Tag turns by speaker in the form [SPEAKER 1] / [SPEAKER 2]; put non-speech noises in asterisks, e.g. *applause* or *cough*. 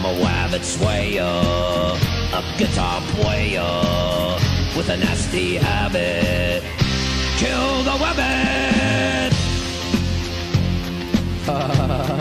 [SPEAKER 1] I'm a wabbit swayer, a guitar player with a nasty habit. Kill the rabbit! *laughs*